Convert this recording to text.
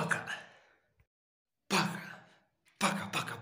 バカ。バカ。バカバカ。